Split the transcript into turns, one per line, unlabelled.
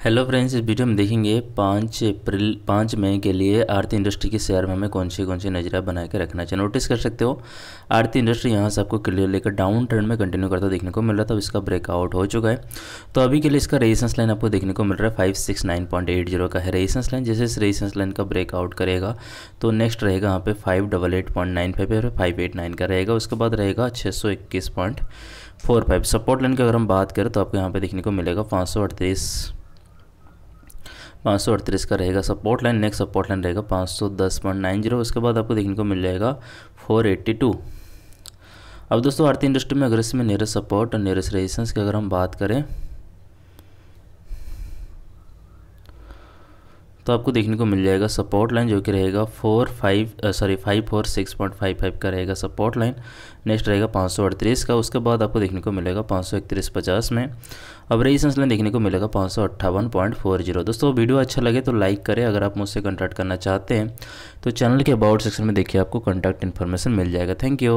Hello friends इस video में देखेंगे पाँच अप्रैल, पाँच मई के लिए आरती इंडस्ट्री के शेयर में हमें कौन सी कौन सी नज़रिया बना के रखना चाहिए। नोटिस कर सकते हो, आरती इंडस्ट्री यहाँ से आपको क्लियर लेकर डाउन ट्रेंड में कंटिन्यू करता देखने को मिल रहा था अब इसका ब्रेकआउट हो चुका है। तो अभी के लिए इसका रेजिस्टेंस लाइन आपको देखने को मिल रहा है five six nine point eight zero का है रेजिस्टेंस लाइन जैसे इस रेजिस्टेंस लाइन का ब्रेकआउट करेगा तो नेक्स्ट रहेगा यहाँ पे five double eight point nine five five eight nine का रहेगा। उसके बाद रहेगा छः सौ इक्कीस point four five support line की अगर हम बात करें तो आपको यहाँ पे देखने को मिलेगा पाँच सौ अड़तीस पाँच सौ अड़तीस का रहेगा support line next support line रहेगा पाँच सौ दस पॉइंट नाइन ज़ीरो, उसके बाद आपको देखने को मिल जाएगा फोर एट्टी टू। अब दोस्तों, आरती इंडस्ट्री में अगर इसमें नियरेस्ट सपोर्ट और नियरेस्ट रेजिस्टेंस की अगर हम बात करें तो आपको देखने को मिल जाएगा सपोर्ट लाइन जो कि रहेगा four five sorry five four six point five five का रहेगा सपोर्ट लाइन नेक्स्ट रहेगा पाँच सौ अड़तीस का, उसके बाद आपको देखने को मिलेगा पाँच सौ इकतीस पचास में। अब रेजिस्टेंस लाइन देखने को मिलेगा पाँच सौ अट्ठावन पॉइंट फोर ज़ीरो दोस्तों, वीडियो अच्छा लगे तो लाइक करें, अगर आप मुझसे कॉन्टैक्ट करना चाहते हैं तो चैनल के अबाउट सेक्शन में देखिए आपको कॉन्टैक्ट इन्फॉर्मेशन मिल जाएगा। Thank you